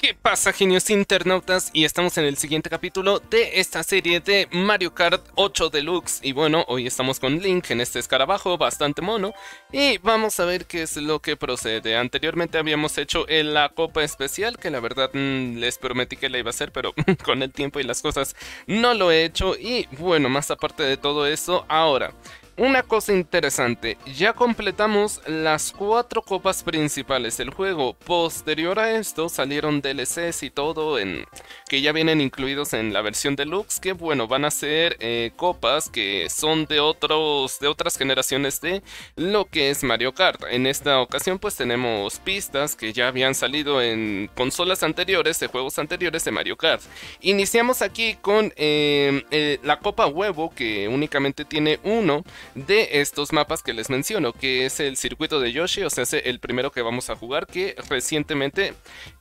¿Qué pasa genios internautas? Y estamos en el siguiente capítulo de esta serie de Mario Kart 8 Deluxe. Y bueno, hoy estamos con Link en este escarabajo bastante mono. Y vamos a ver qué es lo que procede. Anteriormente habíamos hecho la copa especial Que la verdad mm, les prometí que la iba a hacer Pero con el tiempo y las cosas no lo he hecho. Y bueno, más aparte de todo eso, ahora una cosa interesante, ya completamos las cuatro copas principales del juego. Posterior a esto salieron DLCs y todo en, que ya vienen incluidos en la versión deluxe. Que bueno, van a ser eh, copas que son de, otros, de otras generaciones de lo que es Mario Kart. En esta ocasión pues tenemos pistas que ya habían salido en consolas anteriores, de juegos anteriores de Mario Kart. Iniciamos aquí con eh, eh, la copa huevo que únicamente tiene uno de estos mapas que les menciono, que es el circuito de Yoshi, o sea, es el primero que vamos a jugar, que recientemente...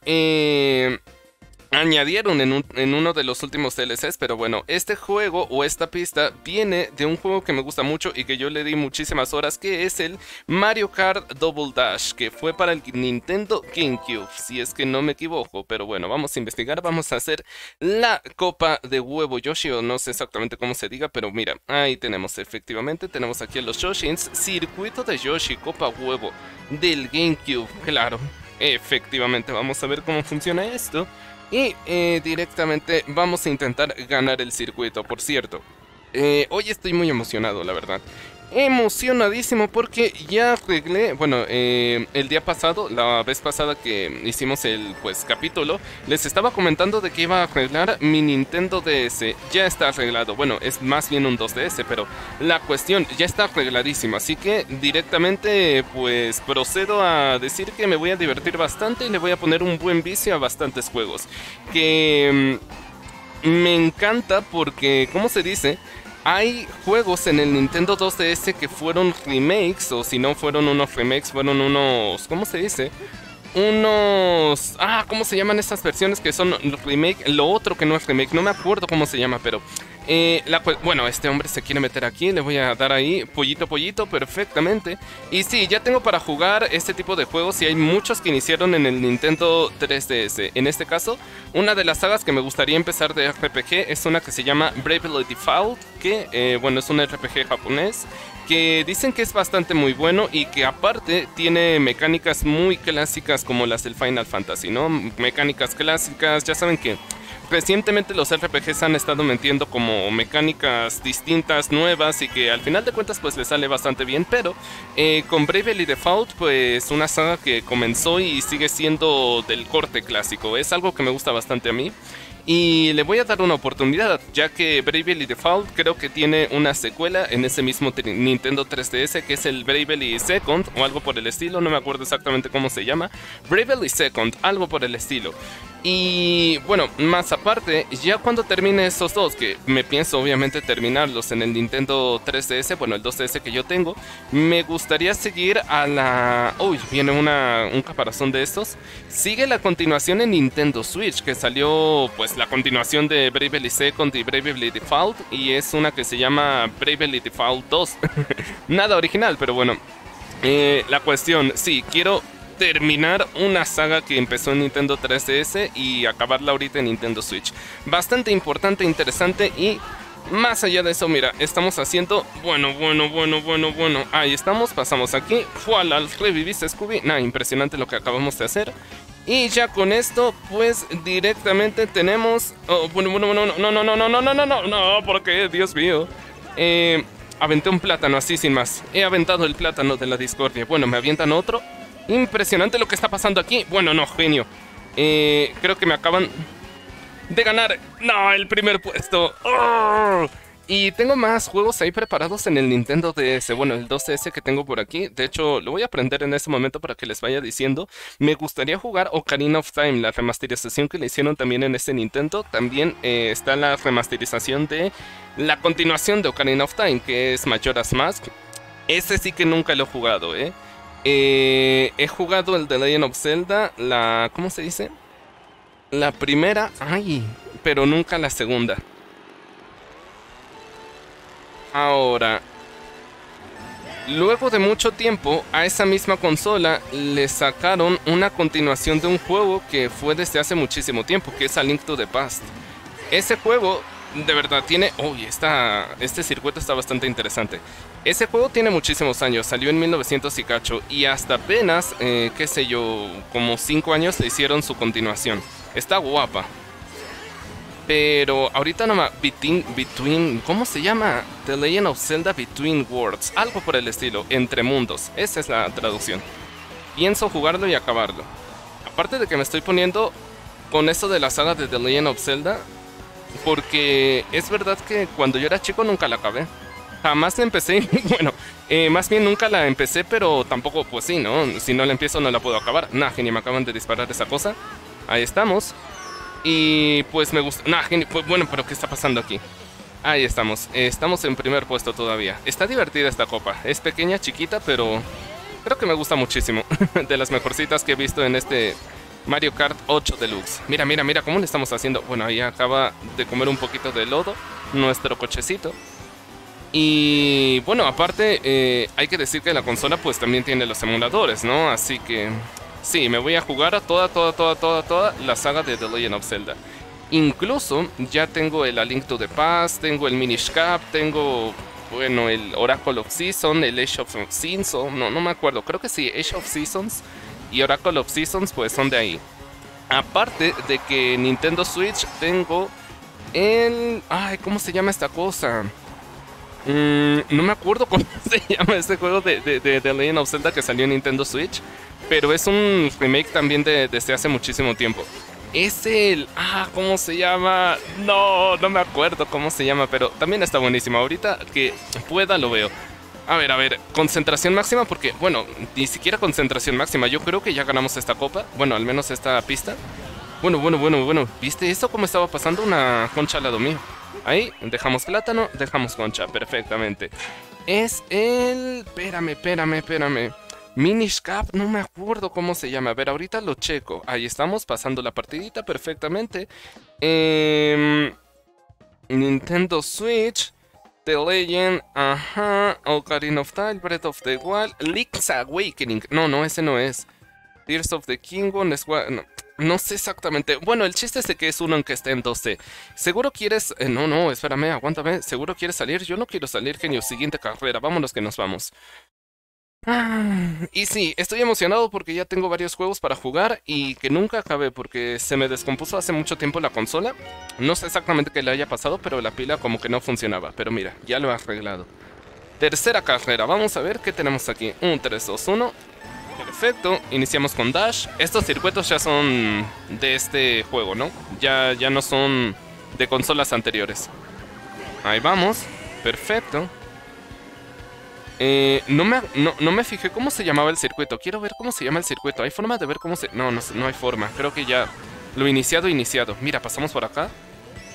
Eh, añadieron en, uno de los últimos DLCs, pero bueno, este juego o esta pista viene de un juego que me gusta mucho y que yo le di muchísimas horas, que es el Mario Kart Double Dash, que fue para el Nintendo GameCube, si es que no me equivoco, pero bueno, vamos a investigar, vamos a hacer la copa de huevo Yoshi, o no sé exactamente cómo se diga, pero mira, ahí tenemos efectivamente, tenemos aquí a los Yoshins, circuito de Yoshi, copa huevo del GameCube, claro. Efectivamente, vamos a ver cómo funciona esto. Y eh, directamente vamos a intentar ganar el circuito, por cierto. Eh, hoy estoy muy emocionado, la verdad emocionadísimo porque ya arreglé, bueno, eh, el día pasado, la vez pasada que hicimos el pues capítulo, les estaba comentando de que iba a arreglar mi Nintendo DS. Ya está arreglado, bueno, es más bien un 2DS, pero la cuestión ya está arregladísima, así que directamente pues procedo a decir que me voy a divertir bastante y le voy a poner un buen vicio a bastantes juegos. Que mm, me encanta porque, ¿cómo se dice? Hay juegos en el Nintendo 2DS que fueron remakes, o si no fueron unos remakes, fueron unos, ¿cómo se dice? Unos... Ah, ¿cómo se llaman estas versiones que son remake? Lo otro que no es remake, no me acuerdo cómo se llama, pero eh, bueno, este hombre se quiere meter aquí, le voy a dar ahí pollito pollito perfectamente. Y sí, ya tengo para jugar este tipo de juegos y hay muchos que iniciaron en el Nintendo 3DS. En este caso, una de las sagas que me gustaría empezar de RPG es una que se llama Bravely Default, que eh, bueno, es un RPG japonés que dicen que es bastante muy bueno y que aparte tiene mecánicas muy clásicas como las del Final Fantasy, ¿no? Mecánicas clásicas, ya saben que recientemente los RPGs han estado metiendo como mecánicas distintas, nuevas y que al final de cuentas pues le sale bastante bien, pero eh, con Bravely Default pues una saga que comenzó y sigue siendo del corte clásico, es algo que me gusta bastante a mí. Y le voy a dar una oportunidad, ya que Bravely Default creo que tiene una secuela en ese mismo Nintendo 3DS, que es el Bravely Second o algo por el estilo, no me acuerdo exactamente cómo se llama. Bravely Second, algo por el estilo. Y bueno, más aparte, ya cuando termine estos dos, que me pienso obviamente terminarlos en el Nintendo 3DS, bueno, el 2DS que yo tengo, me gustaría seguir a la... Uy, viene una, un caparazón de estos. Sigue la continuación en Nintendo Switch, que salió pues la continuación de Bravely Second y Bravely Default, y es una que se llama Bravely Default 2. Nada original, pero bueno. Eh, la cuestión, sí, quiero terminar una saga que empezó en Nintendo 3DS y acabarla ahorita en Nintendo Switch. Bastante importante, interesante y más allá de eso, mira, estamos haciendo... Bueno, bueno, bueno, bueno, bueno. Ahí estamos, pasamos aquí. Fuala, reviviste Scooby. Nada, impresionante lo que acabamos de hacer. Y ya con esto, pues directamente tenemos... bueno, bueno, bueno, no, no, no, no, no, no, no, no, no, porque, Dios mío. Eh, aventé un plátano así sin más. He aventado el plátano de la discordia. Bueno, me avientan otro. Impresionante lo que está pasando aquí. Bueno, no, genio. Eh, creo que me acaban de ganar. No, el primer puesto. ¡Oh! Y tengo más juegos ahí preparados en el Nintendo DS. Bueno, el 2DS que tengo por aquí. De hecho, lo voy a aprender en este momento para que les vaya diciendo. Me gustaría jugar Ocarina of Time, la remasterización que le hicieron también en este Nintendo. También eh, está la remasterización de la continuación de Ocarina of Time, que es Majora's Mask. Ese sí que nunca lo he jugado, ¿eh? Eh, he jugado el The Legend of Zelda, la... ¿Cómo se dice? La primera, ay, pero nunca la segunda. Luego de mucho tiempo, a esa misma consola le sacaron una continuación de un juego que fue desde hace muchísimo tiempo, que es A Link to the Past. Ese juego, de verdad, tiene... Uy, este circuito está bastante interesante. Ese juego tiene muchísimos años, salió en 1900 y cacho, y hasta apenas, eh, qué sé yo, como 5 años le hicieron su continuación. Está guapa. Pero ahorita nomás, between, between, ¿cómo se llama? The Legend of Zelda Between Worlds, algo por el estilo, entre mundos, esa es la traducción. Pienso jugarlo y acabarlo. Aparte de que me estoy poniendo con esto de la saga de The Legend of Zelda, porque es verdad que cuando yo era chico nunca la acabé. Jamás la empecé, bueno, eh, más bien nunca la empecé, pero tampoco, pues sí, ¿no? Si no la empiezo no la puedo acabar. Nah, genial, me acaban de disparar esa cosa. Ahí estamos. Y pues me gusta... Nah, pues, bueno, pero ¿qué está pasando aquí? Ahí estamos. estamos en primer puesto todavía. Está divertida esta copa. Es pequeña, chiquita, pero creo que me gusta muchísimo. de las mejorcitas que he visto en este Mario Kart 8 Deluxe. Mira, mira, mira cómo le estamos haciendo. Bueno, ahí acaba de comer un poquito de lodo nuestro cochecito. Y bueno, aparte eh, hay que decir que la consola pues también tiene los emuladores, ¿no? Así que Sí, me voy a jugar a toda, toda, toda, toda, toda la saga de The Legend of Zelda. Incluso ya tengo el A Link to the Past, tengo el Minish Cap, tengo, bueno, el Oracle of Seasons, el Age of Seasons, no, no me acuerdo, creo que sí, Age of Seasons y Oracle of Seasons pues son de ahí. Aparte de que Nintendo Switch tengo el... Ay, ¿cómo se llama esta cosa? Mm, no me acuerdo cómo se llama este juego de, de, Legend of Zelda que salió en Nintendo Switch pero es un remake también de, desde hace muchísimo tiempo. Es el... Ah, ¿cómo se llama? No, no me acuerdo cómo se llama, pero también está buenísimo. Ahorita que pueda lo veo. A ver, a ver, concentración máxima porque, bueno, ni siquiera concentración máxima. Yo creo que ya ganamos esta copa, bueno, al menos esta pista. Bueno, bueno, bueno, bueno, ¿viste eso cómo estaba pasando? Una concha al lado mío. Ahí, dejamos plátano, dejamos concha, perfectamente. Es el... Espérame, espérame, espérame. Minish Cap, no me acuerdo cómo se llama. A ver, ahorita lo checo. Ahí estamos, pasando la partidita perfectamente. Em, Nintendo Switch. The Legend, ajá, Ocarina of Time, Breath of the Wild, Link's Awakening. No, no, ese no es. Tears of the Kingdom, no, no, sé exactamente. Bueno, el chiste es de que es uno en que está en 12. Seguro quieres... Eh, no, no, espérame, aguántame. Seguro quieres salir. Yo no quiero salir, genio. Siguiente carrera. Vámonos que nos vamos. Y sí, estoy emocionado porque ya tengo varios juegos para jugar y que nunca acabé porque se me descompuso hace mucho tiempo la consola. No sé exactamente qué le haya pasado, pero la pila como que no funcionaba. Pero mira, ya lo he arreglado. Tercera carrera, vamos a ver qué tenemos aquí. Un 3, 2, 1. Perfecto, iniciamos con Dash. Estos circuitos ya son de este juego, ¿no? Ya, ya no son de consolas anteriores. Ahí vamos, perfecto. Eh, no, me, no, me fijé cómo se llamaba el circuito. Quiero ver cómo se llama el circuito. ¿Hay forma de ver cómo se...? No, no, no hay forma. Creo que ya lo iniciado, iniciado. Mira, pasamos por acá.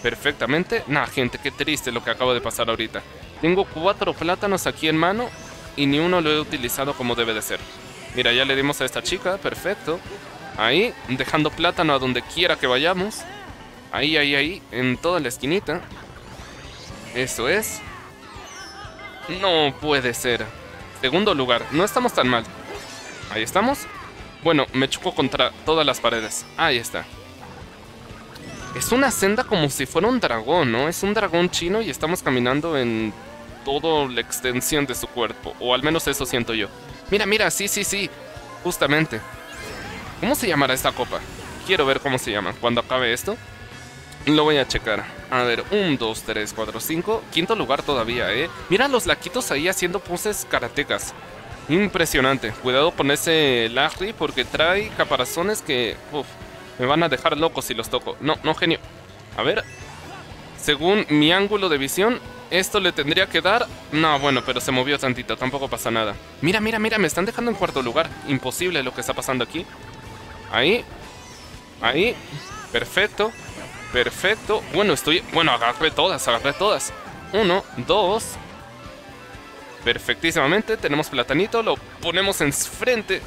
Perfectamente. Nah, gente, qué triste lo que acaba de pasar ahorita. Tengo cuatro plátanos aquí en mano y ni uno lo he utilizado como debe de ser. Mira, ya le dimos a esta chica. Perfecto. Ahí, dejando plátano a donde quiera que vayamos. Ahí, ahí, ahí. En toda la esquinita. Eso es. No puede ser. Segundo lugar, no estamos tan mal. Ahí estamos. Bueno, me choco contra todas las paredes. Ahí está. Es una senda como si fuera un dragón, ¿no? Es un dragón chino y estamos caminando en toda la extensión de su cuerpo. O al menos eso siento yo. Mira, mira, sí, sí, sí. Justamente. ¿Cómo se llamará esta copa? Quiero ver cómo se llama. Cuando acabe esto, lo voy a checar. A ver, 1, 2, 3, 4, 5. Quinto lugar todavía, ¿eh? Mira los laquitos ahí haciendo poses karatecas. Impresionante. Cuidado con ese Larry porque trae caparazones que... Uf, me van a dejar loco si los toco. No, no, genio. A ver. Según mi ángulo de visión, esto le tendría que dar... No, bueno, pero se movió tantito. Tampoco pasa nada. Mira, mira, mira. Me están dejando en cuarto lugar. Imposible lo que está pasando aquí. Ahí. Ahí. Perfecto. Perfecto. Bueno, estoy... Bueno, agarré todas, agarré todas. Uno, dos. Perfectísimamente. Tenemos platanito. Lo ponemos en frente.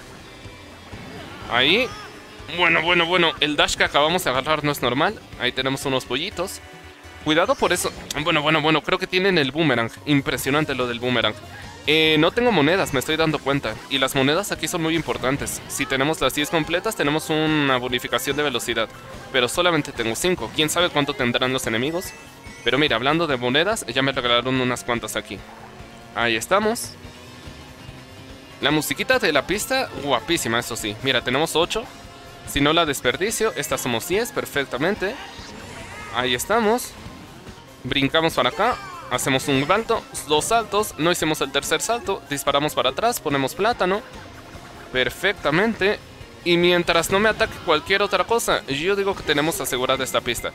Ahí. Bueno, bueno, bueno. El dash que acabamos de agarrar no es normal. Ahí tenemos unos pollitos. Cuidado por eso. Bueno, bueno, bueno. Creo que tienen el boomerang. Impresionante lo del boomerang. Eh, no tengo monedas, me estoy dando cuenta. Y las monedas aquí son muy importantes. Si tenemos las 10 completas, tenemos una bonificación de velocidad. Pero solamente tengo 5. ¿Quién sabe cuánto tendrán los enemigos? Pero mira, hablando de monedas, ya me regalaron unas cuantas aquí. Ahí estamos. La musiquita de la pista, guapísima, eso sí. Mira, tenemos 8. Si no la desperdicio, estas somos 10 perfectamente. Ahí estamos. Brincamos para acá. Hacemos un salto, dos saltos, no hicimos el tercer salto, disparamos para atrás, ponemos plátano. Perfectamente. Y mientras no me ataque cualquier otra cosa, yo digo que tenemos asegurada esta pista.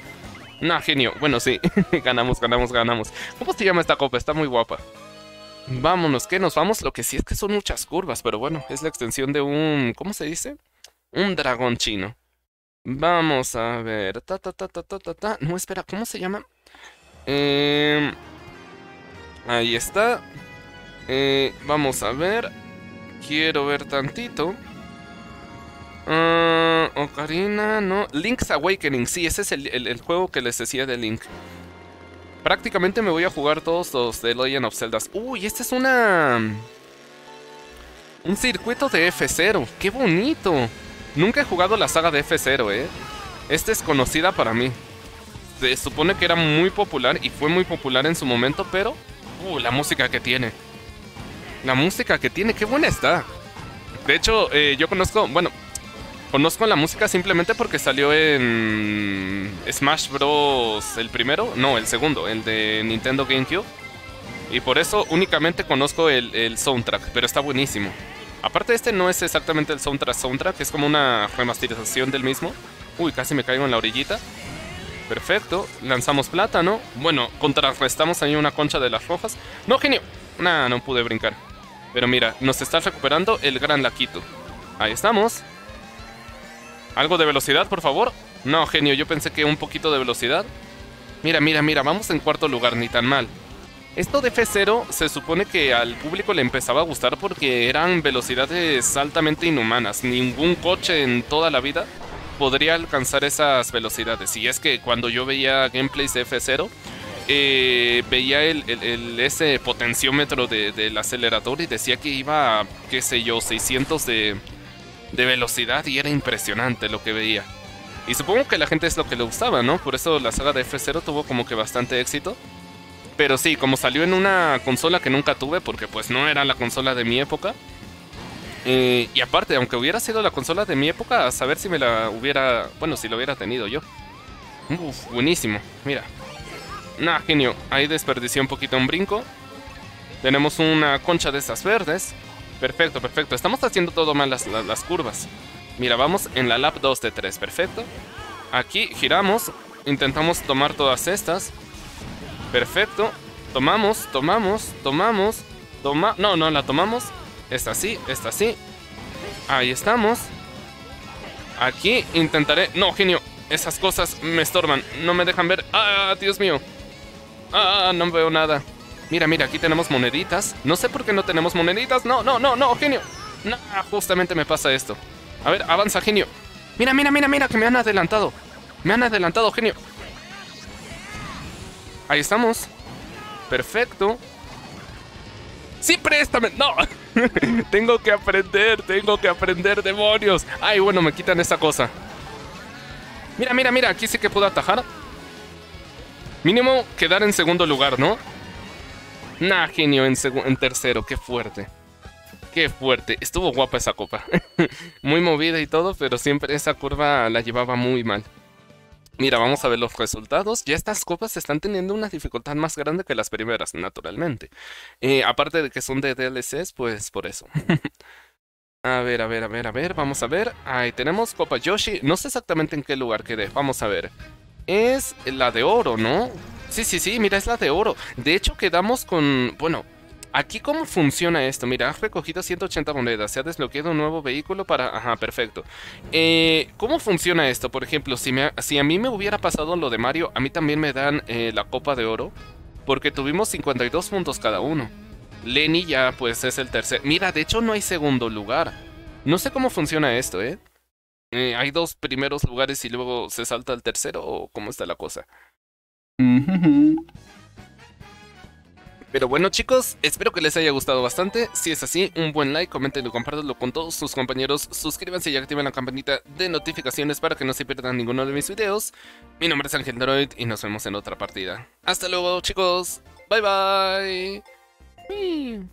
Nah, genio. Bueno, sí. ganamos, ganamos, ganamos. ¿Cómo se llama esta copa? Está muy guapa. Vámonos, ¿qué? Nos vamos. Lo que sí es que son muchas curvas, pero bueno, es la extensión de un... ¿Cómo se dice? Un dragón chino. Vamos a ver. Ta, ta, ta, ta, ta, ta, ta. No, espera, ¿cómo se llama? Eh... Ahí está. Eh, vamos a ver. Quiero ver tantito. Uh, Ocarina, no. Link's Awakening, sí, ese es el, juego que les decía de Link. Prácticamente me voy a jugar todos los de Legend of Zelda. Uy, este es una... Un circuito de F0. ¡Qué bonito! Nunca he jugado la saga de F0, ¿eh? Esta es conocida para mí. Se supone que era muy popular y fue muy popular en su momento, pero Uh, la música que tiene. La música que tiene, qué buena está. De hecho, eh, yo conozco, bueno, conozco la música simplemente porque salió en Smash Bros. el primero, no, el segundo, el de Nintendo GameCube. Y por eso únicamente conozco el, el soundtrack, pero está buenísimo. Aparte este no es exactamente el soundtrack soundtrack, es como una remasterización del mismo. Uy, casi me caigo en la orillita. Perfecto. Lanzamos plátano. Bueno, contrarrestamos ahí una concha de las rojas. ¡No, genio! Nah, no pude brincar. Pero mira, nos está recuperando el gran laquito. Ahí estamos. ¿Algo de velocidad, por favor? No, genio, yo pensé que un poquito de velocidad. Mira, mira, mira, vamos en cuarto lugar, ni tan mal. Esto de F0 se supone que al público le empezaba a gustar porque eran velocidades altamente inhumanas. Ningún coche en toda la vida podría alcanzar esas velocidades. Y es que cuando yo veía gameplays de F0, eh, veía ese potenciómetro del acelerador y decía que iba a, qué sé yo, 600 de, de velocidad y era impresionante lo que veía. Y supongo que la gente es lo que le gustaba, ¿no? Por eso la saga de F0 tuvo como que bastante éxito. Pero sí, como salió en una consola que nunca tuve, porque pues no era la consola de mi época, eh, y aparte, aunque hubiera sido la consola de mi época, a saber si me la hubiera... Bueno, si lo hubiera tenido yo. Uf, buenísimo. Mira. Nah, genio. Ahí desperdicié un poquito un brinco. Tenemos una concha de esas verdes. Perfecto, perfecto. Estamos haciendo todo mal las, las curvas. Mira, vamos en la lap 2 de 3. Perfecto. Aquí giramos. Intentamos tomar todas estas. Perfecto. Tomamos, tomamos, tomamos. Toma... No, no, la tomamos. Esta sí, esta sí. Ahí estamos. Aquí intentaré... No, genio. Esas cosas me estorban. No me dejan ver. ¡Ah, Dios mío! ¡Ah, no veo nada! Mira, mira, aquí tenemos moneditas. No sé por qué no tenemos moneditas. No, no, no, no, genio. No, justamente me pasa esto. A ver, avanza, genio. Mira, mira, mira, mira, que me han adelantado. Me han adelantado, genio. Ahí estamos. Perfecto. Sí, préstame. No. tengo que aprender, tengo que aprender, demonios. Ay, bueno, me quitan esta cosa. Mira, mira, mira, aquí sí que puedo atajar. Mínimo quedar en segundo lugar, ¿no? Nah, genio, en, en tercero, qué fuerte. Qué fuerte. Estuvo guapa esa copa. muy movida y todo, pero siempre esa curva la llevaba muy mal. Mira, vamos a ver los resultados. Ya estas copas están teniendo una dificultad más grande que las primeras, naturalmente. Eh, aparte de que son de DLCs, pues por eso. a ver, a ver, a ver, a ver, vamos a ver. Ahí tenemos Copa Yoshi. No sé exactamente en qué lugar quedé. Vamos a ver. Es la de oro, ¿no? Sí, sí, sí, mira, es la de oro. De hecho, quedamos con... Bueno, Aquí cómo funciona esto, mira, has recogido 180 monedas, se ha desbloqueado un nuevo vehículo para... Ajá, perfecto. Eh, ¿Cómo funciona esto? Por ejemplo, si, a mí me hubiera pasado lo de Mario, a mí también me dan eh, la copa de oro, porque tuvimos 52 puntos cada uno. Lenny ya pues es el tercer... Mira, de hecho no hay segundo lugar. No sé cómo funciona esto, ¿eh? eh hay dos primeros lugares y luego se salta al tercero o cómo está la cosa? Pero bueno chicos, espero que les haya gustado bastante. Si es así, un buen like, comenten y compártanlo con todos sus compañeros. Suscríbanse y activen la campanita de notificaciones para que no se pierdan ninguno de mis videos. Mi nombre es Ángel Droid y nos vemos en otra partida. Hasta luego chicos. Bye bye.